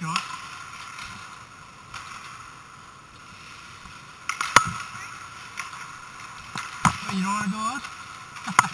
球。Are you know what I'm doing?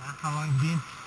Tá, tá lá dentro.